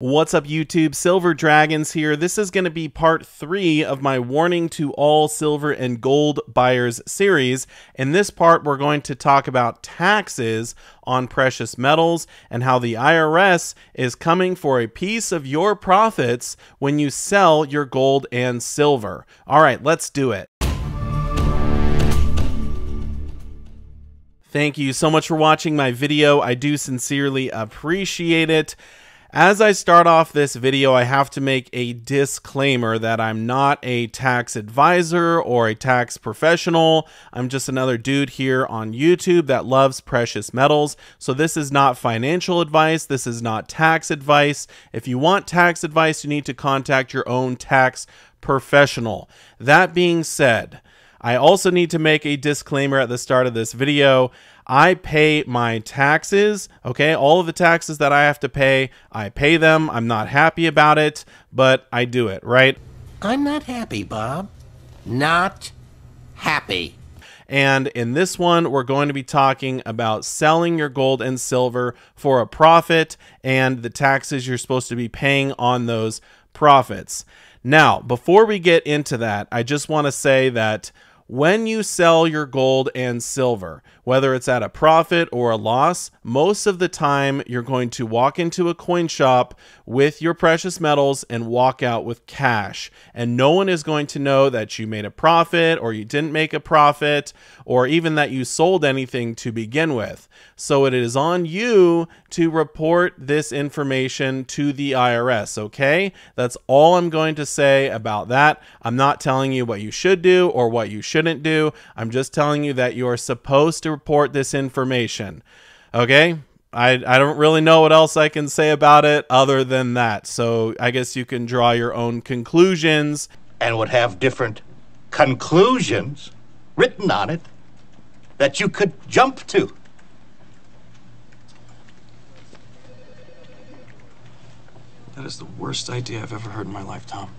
What's up YouTube? Silver Dragons here. This is going to be part 3 of my Warning to All Silver and Gold Buyers series. In this part, we're going to talk about taxes on precious metals and how the IRS is coming for a piece of your profits when you sell your gold and silver. All right, let's do it. Thank you so much for watching my video. I do sincerely appreciate it. As I start off this video, I have to make a disclaimer that I'm not a tax advisor or a tax professional. I'm just another dude here on YouTube that loves precious metals. So this is not financial advice. This is not tax advice. If you want tax advice, you need to contact your own tax professional. That being said, I also need to make a disclaimer at the start of this video. I pay my taxes, okay? All of the taxes that I have to pay, I pay them. I'm not happy about it, but I do it, right? I'm not happy, Bob. Not happy. And in this one, we're going to be talking about selling your gold and silver for a profit and the taxes you're supposed to be paying on those profits. Now, before we get into that, I just want to say that when you sell your gold and silver, whether it's at a profit or a loss, most of the time you're going to walk into a coin shop with your precious metals and walk out with cash. And no one is going to know that you made a profit or you didn't make a profit or even that you sold anything to begin with. So it is on you to report this information to the IRS, okay? That's all I'm going to say about that. I'm not telling you what you should do or what you shouldn't do. I'm just telling you that you are supposed to report this information. Okay? I, I don't really know what else I can say about it other than that. So I guess you can draw your own conclusions. And would have different conclusions written on it that you could jump to. That is the worst idea I've ever heard in my life, Tom.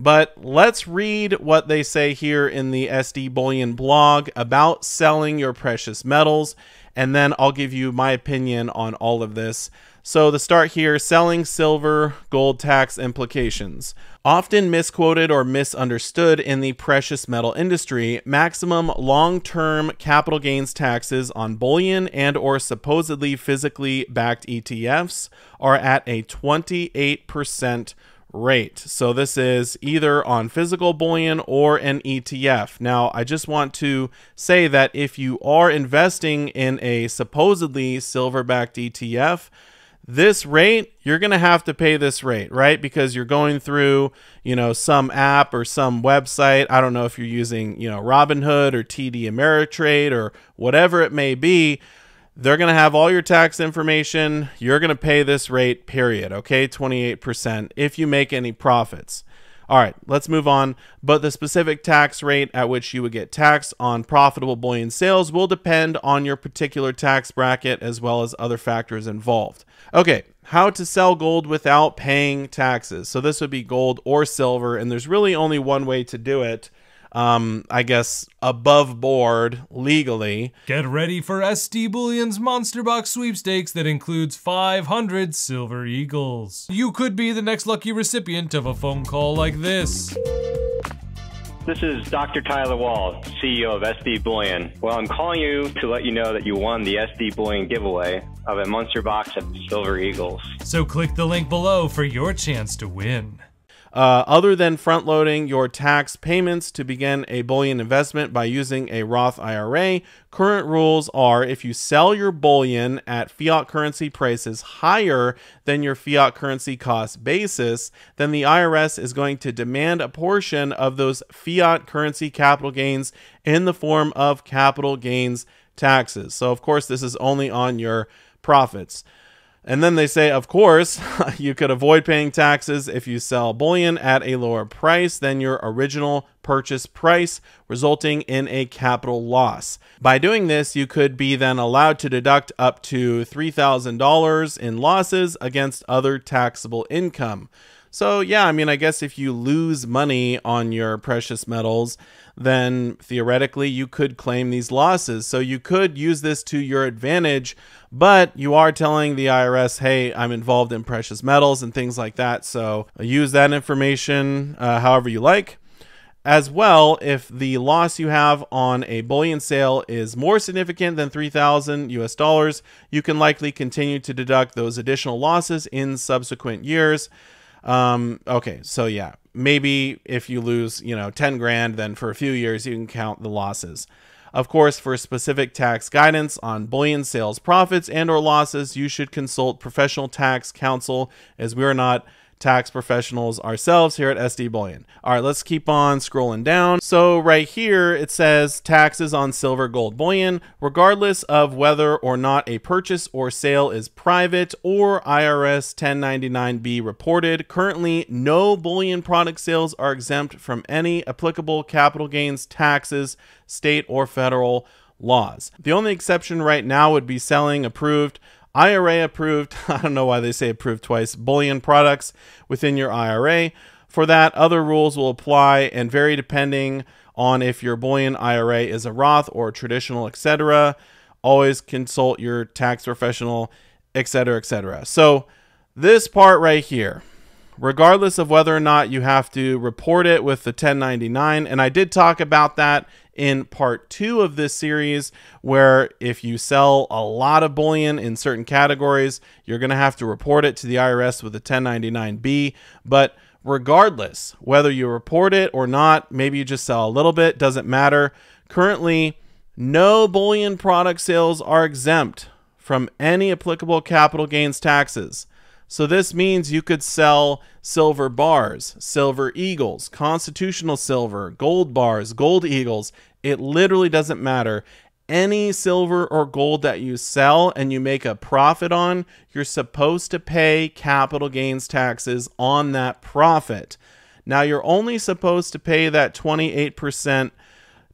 But let's read what they say here in the SD Bullion blog about selling your precious metals, and then I'll give you my opinion on all of this. So, the start here selling silver, gold tax implications. Often misquoted or misunderstood in the precious metal industry, maximum long-term capital gains taxes on bullion and or supposedly physically backed ETFs are at a 28% rate. So this is either on physical bullion or an ETF. Now, I just want to say that if you are investing in a supposedly silver-backed ETF, this rate, you're going to have to pay this rate, right? Because you're going through, you know, some app or some website. I don't know if you're using, you know, Robinhood or TD Ameritrade or whatever it may be they're going to have all your tax information. You're going to pay this rate, period. Okay, 28% if you make any profits. All right, let's move on. But the specific tax rate at which you would get taxed on profitable bullion sales will depend on your particular tax bracket as well as other factors involved. Okay, how to sell gold without paying taxes. So this would be gold or silver, and there's really only one way to do it um, I guess, above board legally. Get ready for SD Bullion's Monster Box sweepstakes that includes 500 Silver Eagles. You could be the next lucky recipient of a phone call like this. This is Dr. Tyler Wall, CEO of SD Bullion. Well, I'm calling you to let you know that you won the SD Bullion giveaway of a monster box of Silver Eagles. So click the link below for your chance to win. Uh, other than front loading your tax payments to begin a bullion investment by using a Roth IRA, current rules are if you sell your bullion at fiat currency prices higher than your fiat currency cost basis, then the IRS is going to demand a portion of those fiat currency capital gains in the form of capital gains taxes. So, of course, this is only on your profits. And then they say, of course, you could avoid paying taxes if you sell bullion at a lower price than your original purchase price, resulting in a capital loss. By doing this, you could be then allowed to deduct up to $3,000 in losses against other taxable income. So, yeah, I mean, I guess if you lose money on your precious metals, then theoretically you could claim these losses. So, you could use this to your advantage, but you are telling the IRS, hey, I'm involved in precious metals and things like that. So, use that information uh, however you like. As well, if the loss you have on a bullion sale is more significant than 3000 US dollars, you can likely continue to deduct those additional losses in subsequent years. Um, okay, so yeah, maybe if you lose, you know, 10 grand, then for a few years you can count the losses. Of course, for specific tax guidance on bullion sales profits and or losses, you should consult professional tax counsel as we are not tax professionals ourselves here at SD Bullion. All right, let's keep on scrolling down. So right here, it says taxes on silver gold bullion, regardless of whether or not a purchase or sale is private or IRS 1099-B reported. Currently, no bullion product sales are exempt from any applicable capital gains taxes, state or federal laws. The only exception right now would be selling approved IRA approved, I don't know why they say approved twice, bullion products within your IRA. For that, other rules will apply and vary depending on if your bullion IRA is a Roth or traditional, etc. Always consult your tax professional, etc., etc. So, this part right here, regardless of whether or not you have to report it with the 1099, and I did talk about that in part two of this series, where if you sell a lot of bullion in certain categories, you're going to have to report it to the IRS with a 1099B. But regardless, whether you report it or not, maybe you just sell a little bit, doesn't matter. Currently, no bullion product sales are exempt from any applicable capital gains taxes. So this means you could sell silver bars, silver eagles, constitutional silver, gold bars, gold eagles. It literally doesn't matter. Any silver or gold that you sell and you make a profit on, you're supposed to pay capital gains taxes on that profit. Now, you're only supposed to pay that 28%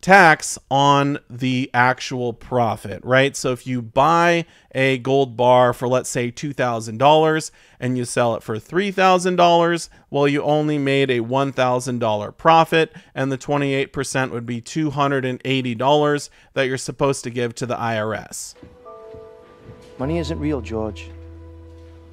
tax on the actual profit, right? So if you buy a gold bar for let's say $2,000 and you sell it for $3,000, well you only made a $1,000 profit and the 28% would be $280 that you're supposed to give to the IRS. Money isn't real, George.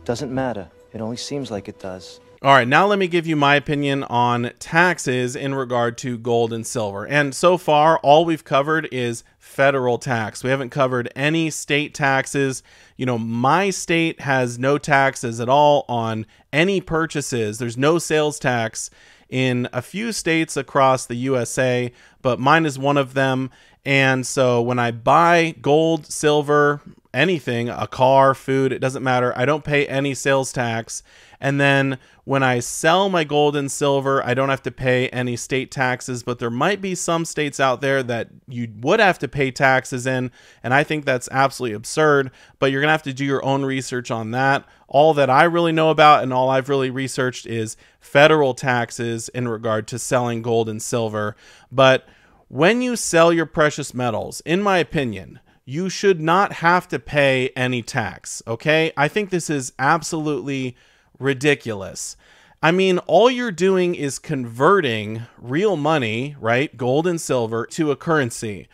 Doesn't matter. It only seems like it does. All right, now let me give you my opinion on taxes in regard to gold and silver. And so far, all we've covered is federal tax. We haven't covered any state taxes. You know, my state has no taxes at all on any purchases, there's no sales tax in a few states across the USA, but mine is one of them. And so when I buy gold, silver, anything, a car, food, it doesn't matter. I don't pay any sales tax. And then when I sell my gold and silver, I don't have to pay any state taxes, but there might be some states out there that you would have to pay taxes in. And I think that's absolutely absurd, but you're going to have to do your own research on that. All that I really know about and all I've really researched is federal taxes in regard to selling gold and silver. But when you sell your precious metals, in my opinion, you should not have to pay any tax. Okay. I think this is absolutely ridiculous. I mean, all you're doing is converting real money, right? Gold and silver to a currency.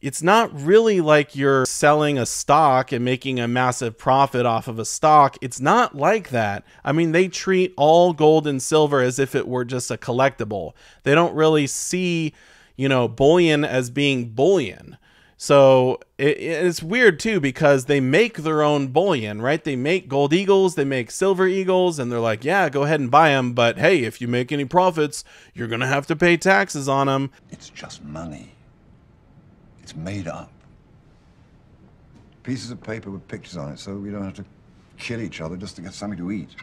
It's not really like you're selling a stock and making a massive profit off of a stock. It's not like that. I mean, they treat all gold and silver as if it were just a collectible. They don't really see, you know, bullion as being bullion. So it, it's weird too because they make their own bullion, right? They make gold eagles, they make silver eagles, and they're like, yeah, go ahead and buy them. But hey, if you make any profits, you're going to have to pay taxes on them. It's just money. It's made up. Pieces of paper with pictures on it so we don't have to kill each other just to get something to eat.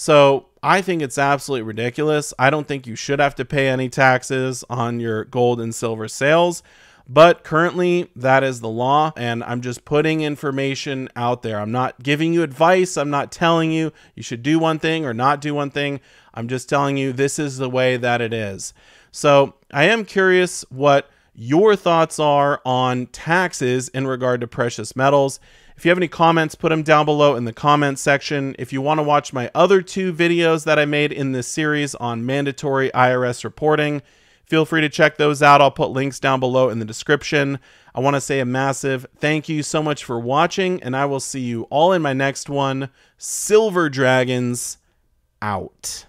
So I think it's absolutely ridiculous. I don't think you should have to pay any taxes on your gold and silver sales. But currently, that is the law, and I'm just putting information out there. I'm not giving you advice. I'm not telling you you should do one thing or not do one thing. I'm just telling you this is the way that it is. So I am curious what your thoughts are on taxes in regard to precious metals. If you have any comments, put them down below in the comments section. If you want to watch my other two videos that I made in this series on mandatory IRS reporting, feel free to check those out. I'll put links down below in the description. I want to say a massive thank you so much for watching, and I will see you all in my next one. Silver Dragons out.